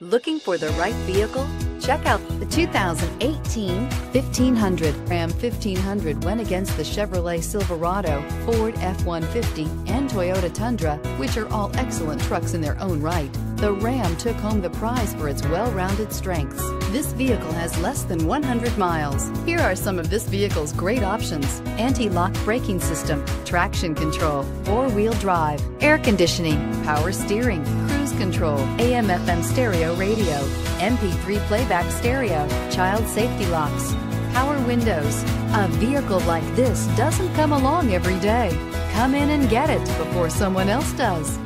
Looking for the right vehicle? Check out the 2018 1500. Ram 1500 went against the Chevrolet Silverado, Ford F-150, and Toyota Tundra, which are all excellent trucks in their own right. The Ram took home the prize for its well-rounded strengths. This vehicle has less than 100 miles. Here are some of this vehicle's great options. Anti-lock braking system, traction control, four-wheel drive, air conditioning, power steering, cruise control, AM FM stereo radio, MP3 playback stereo, child safety locks, power windows. A vehicle like this doesn't come along every day. Come in and get it before someone else does.